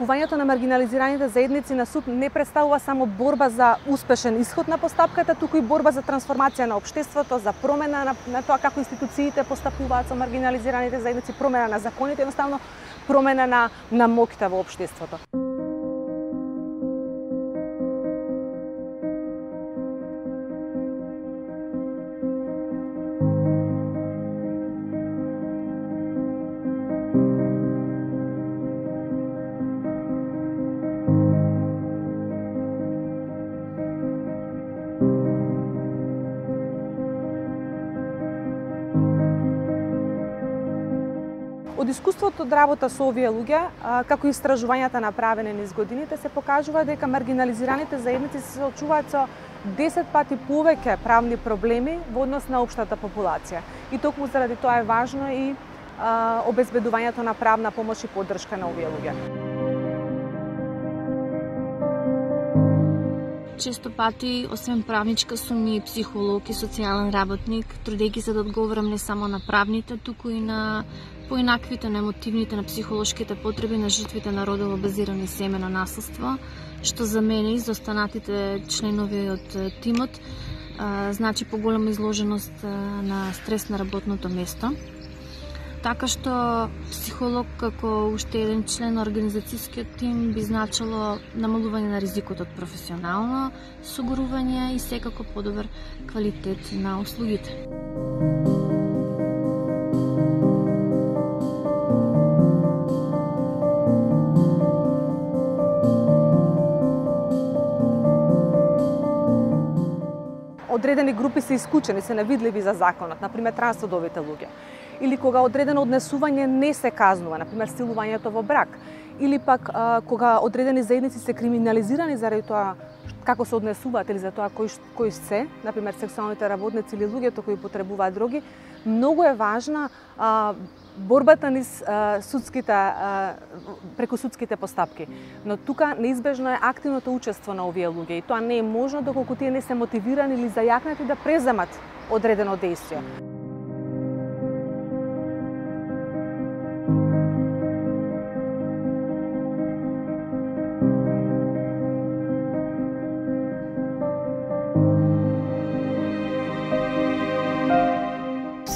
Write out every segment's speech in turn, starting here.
Кувањето на маргинализираните заедници на СУП не представува само борба за успешен исход на постапката, туку и борба за трансформација на општеството, за промена на, на тоа како институциите постапуваат со маргинализираните заедници, промена на законите, едноставно промена на, на моките во општеството. Од искуството од работа со овие луѓе, како и истражувањата направени низ годините, се покажува дека маргинализираните заедници се соочуваат со 10 пати повеќе правни проблеми во однос на општата популација. И токму заради тоа е важно и а, обезбедувањето на правна помош и поддршка на овие луѓе. Често пати, освен правничка, сум и психолог и социјален работник, трудејќи се да одговорам не само на правните, туку и на поинаквите на емотивните, на психолошките потреби на жртвите на родово базирани семено насилство, што за мене и за останатите членови од тимот значи поголема изложеност на стрес на работното место. Така што психолог како уште еден член на организацијскиот тим би значило намалување на ризикот од професионално согорување и секако подобар квалитет на услугите. одредени групи се исклучени, се невидливи за законот, например трансодовите луѓе. Или кога одредено однесување не се казнува, например силувањето во брак. Или пак а, кога одредени заедници се криминализирани заради тоа како се однесуваат или за тоа кои, кои се, например сексуалните работници или луѓето кои потребуваат дроги, многу е важна а, борбата низ а, судските а, преку судските постапки. Но тука неизбежно е активното учество на овие луѓе и тоа не е можно доколку тие не се мотивирани или зајакнати да преземат одредено действие.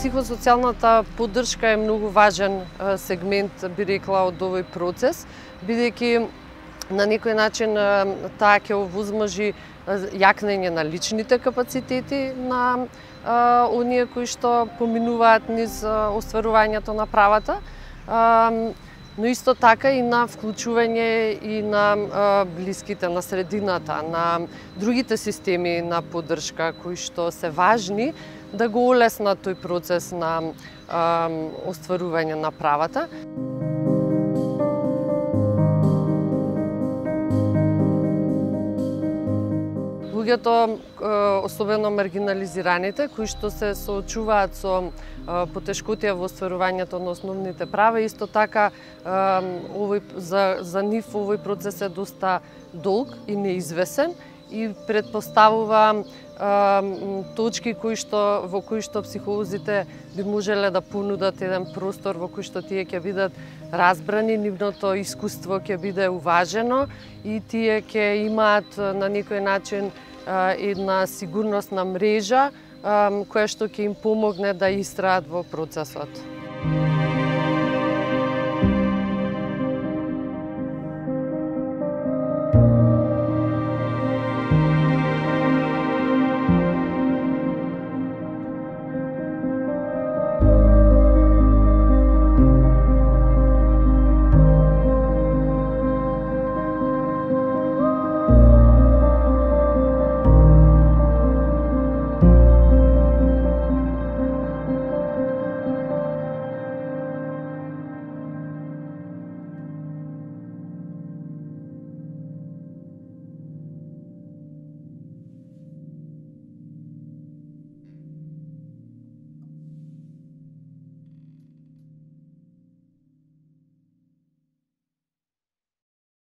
Психосоцијалната поддршка е многу важен сегмент, би рекла, од овој процес, бидејќи на некој начин таа ќе овозможи јакнење на личните капацитети на оние кои што поминуваат низ остварувањето на правата, но исто така и на вклучување и на блиските, на средината, на другите системи на поддршка кои што се важни да го олеснат тој процес на остварување на правата. луѓето, особено маргинализираните, кои што се соочуваат со потешкотија во остварувањето на основните права, исто така овој за за нив овој процес е доста долг и неизвесен и предпоставува точки кои што во кои што психолозите би можеле да понудат еден простор во кој што тие ќе бидат разбрани, нивното искуство ќе биде уважено и тие ќе имаат на некој начин една сигурносна мрежа која што ќе им помогне да истраат во процесот.